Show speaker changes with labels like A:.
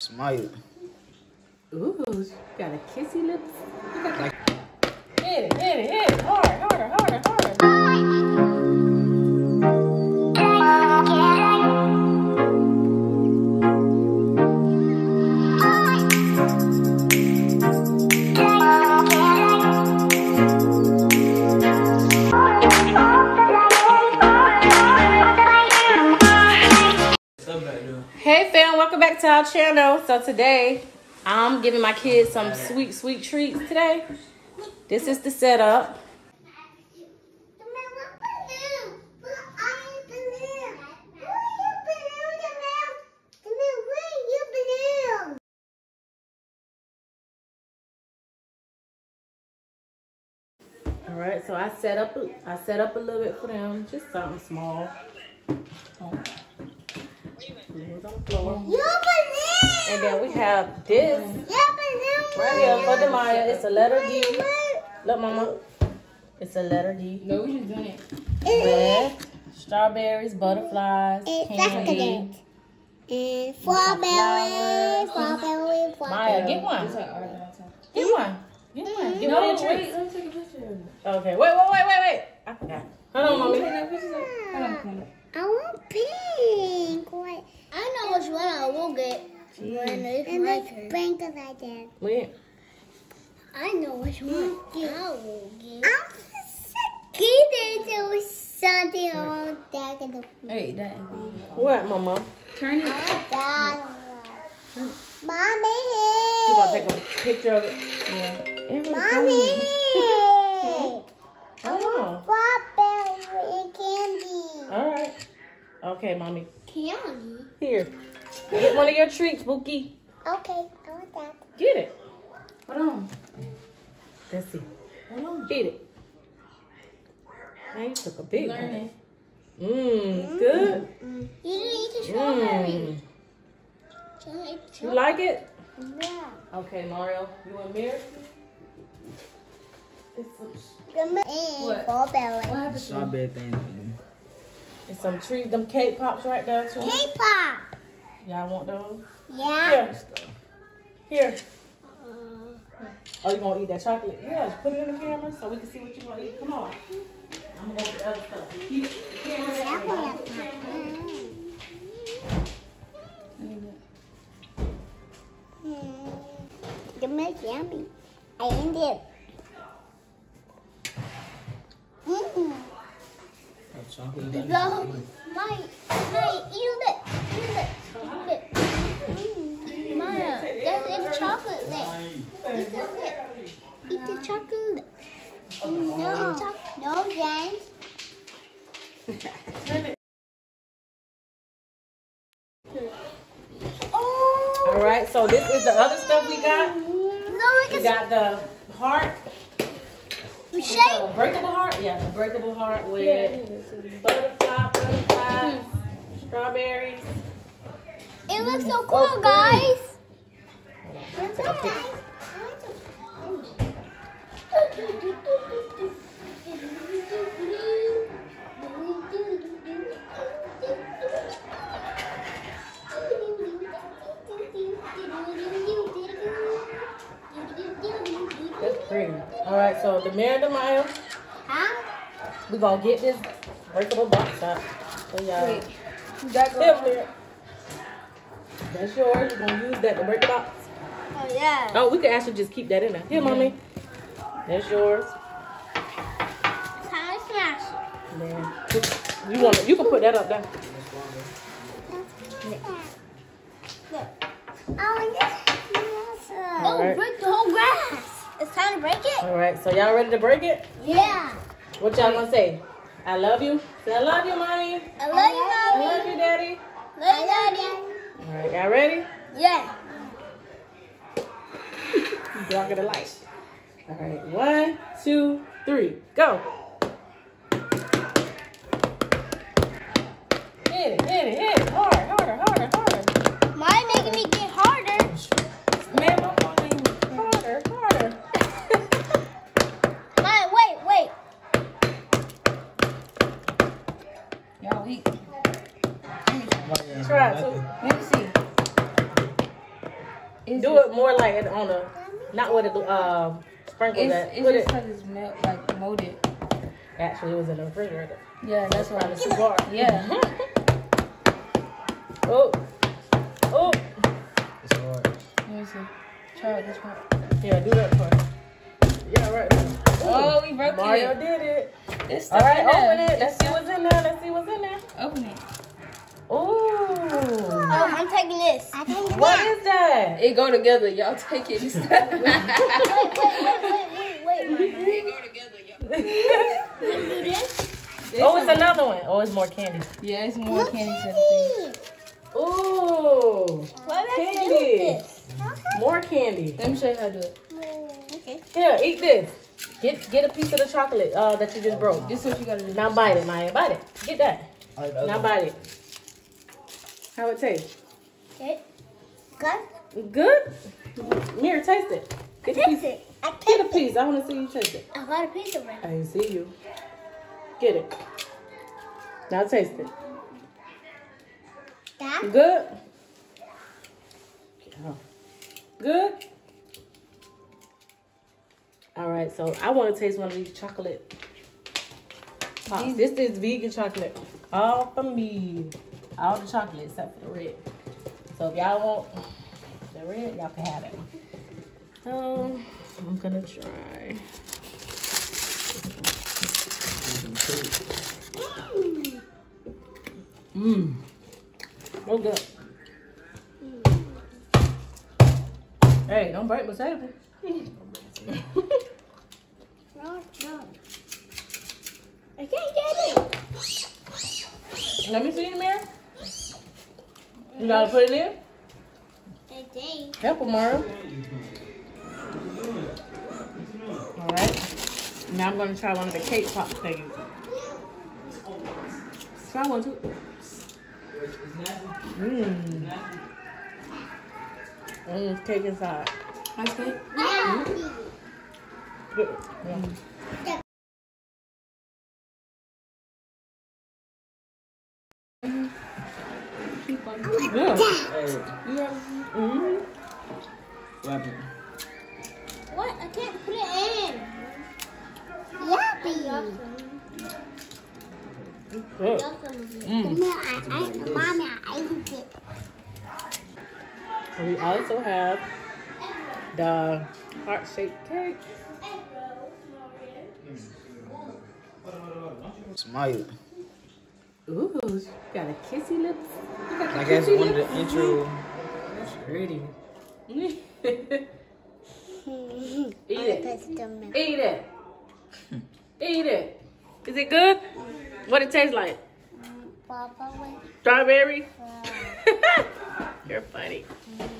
A: Smile.
B: Ooh, got a kissy lips. Hit it, hit it, hit it. Hard, harder, harder, harder. Welcome back to our channel. So today, I'm giving my kids some sweet, sweet treats today. This is the setup. All right, so I set up, a- I set up a little bit for them, just something small. Balloons on the floor. And then we have this right here for Demaya. It's a letter D. Look, mama. It's a letter D.
C: No, we just doing it.
B: Red, strawberries, butterflies, candy.
D: And strawberry, strawberry,
B: Maya, get one.
C: It's like.
B: Get one. Get one. Get
C: No,
B: one of your
C: wait, let me take a picture.
B: Okay, wait, wait, wait, wait, wait. I forgot. Hold on, mommy.
C: Take that picture. Hold on, hold on.
D: I want pink. What? I know which one I will get. When mm-hmm. it's my turn. Pink as I did.
B: Wait.
D: I know which one mm-hmm. I will get. I'm scared to something on that. in the-
C: Hey, that.
B: What, mama?
C: Turn it.
D: That one. Mommy.
B: You gonna take a picture of it? Yeah.
D: Mommy.
B: Oh.
D: Strawberry and candy.
B: All right. Okay, mommy.
D: Candy?
B: Here. Get one of your treats, Bookie.
D: Okay, I want that.
B: Get it.
C: Hold on.
B: Let's see.
C: Hold on.
B: Get it. Man, you took a big one.
C: Learning.
B: Mmm, good.
D: You didn't eat the strawberry. Should I eat the
B: You like it?
D: strawberry? Yeah.
B: Okay, Mario. You want mirror? It's some,
D: And
C: What?
D: strawberry.
C: What happened?
A: Strawberry thing.
B: it's some treats. Them cake pops right there too.
D: K-pop.
B: Y'all want those?
D: Yeah.
B: Here. Here. Oh, you gonna eat that chocolate? Yeah, just put it in the camera so we can see what you gonna eat. Come on. I'm gonna go the other stuff. Keep the camera that way.
D: Mm. The milk yummy. I ate it. Mm.
A: That chocolate.
D: No, my, my, eat it, eat it, eat it. Maya, in chocolate lip. Eat the lip. Eat the chocolate. No, no, James.
B: All right, so this is the other stuff we got.
D: No,
B: We got the heart,
D: a
B: uh,
D: shape.
B: breakable heart. Yeah, the breakable heart with butterfly, butterflies, strawberries.
D: It looks so cool, guys.
B: That's pretty. All right, so the Mary de Mayo,
D: Huh?
B: We're gonna get this breakable box out. So y'all,
C: Wait. That
B: Here,
C: goes.
B: Mary. That's yours. You're gonna use that to break the box.
D: Oh, yeah.
B: Oh, we could actually just keep that in there. Here, mommy. That's yours.
D: Time smash.
B: Man, you want you can put that up there.
D: Oh, yes. Oh,
B: right.
D: break the whole grass. It's time to break it?
B: All right, so y'all ready to break it?
D: Yeah.
B: What y'all gonna say? I love you. Say I love you, mommy.
D: I love you, mommy.
B: I love you, daddy.
D: Love you, daddy.
B: All right, y'all ready?
D: Yeah.
B: Blocking the light. All right, one, two, three, go.
C: It's
B: Do
C: just,
B: it more like it on a, not with the uh, sprinkles
C: It's,
B: that.
C: it's
B: Put
C: just
B: it.
C: because it's melt, like molded.
B: Actually, it was in the refrigerator.
C: Yeah, that's why.
B: Probably too far.
C: Yeah.
B: Oh. Oh.
A: It's hard.
C: Let me see. Try this part.
B: Yeah, do that part. Yeah, right.
C: Oh, we broke
B: Mario
C: it.
B: did it.
C: It's
B: All
C: stuck
B: right,
C: in there.
B: open it. Let's see what's in there. Let's see what's in there.
C: Open it.
B: Ooh.
D: Oh, I'm taking this. I take
B: What is that?
C: It go together. Y'all take it.
D: Wait, wait, wait, wait, wait, wait. Do this.
B: Oh, it's another one. Oh, it's more candy.
C: yeah, it's more candy to the
B: Ooh.
D: Why
B: Candy.
D: this?
B: More candy.
C: Let me show you how to do it.
D: Okay.
B: Here, eat this. Get get a piece of the chocolate uh, that you just broke.
C: This is what you gotta do.
B: Now bite it, Maya. Bite it. Get that.
A: I like the other
B: Now bite it. How it taste?
D: Okay. Good.
B: Good? Mirror, taste it. Get a
D: Taste
B: piece.
D: it. I
B: Get
D: taste
B: a
D: it.
B: piece. I want to see you taste it.
D: I got a piece of it.
B: I see you. Get it. Now taste it.
D: That?
B: Good? Oh. Good? All right, so I want to taste one of these chocolate pops. This is vegan chocolate. All for me. All the chocolate except for the red. So if y'all want the red, y'all can have it. Um, I'm gonna try. Mmm. So good. Hey, don't break my table.
D: No, no. I can't get it.
B: Let me see in the mirror. You gotta put it in.
D: I think.
B: Help him, Mario. Alright. Now I'm gonna try one of the cake pop things. Try one too. Mmm. Mmm, cake inside.
C: Nice cake.
D: Yeah.
B: Good. Yeah. Yeah.
A: Hey,
B: Mm-hmm.
A: what happened?
D: What? I can't put it in. Yuppie.
B: Good.
D: Mm. I, I, mommy, I ate it.
B: We also have the heart-shaped cake.
A: Smile.
B: Ooh, you got a kissy lips. You got the
A: I guess
B: kissy
A: one of the intro.
B: That's pretty. Eat
D: Eat
B: it. Eat it. Eat it. Is it good? What it tastes like? Strawberry? You're funny.
D: Mm.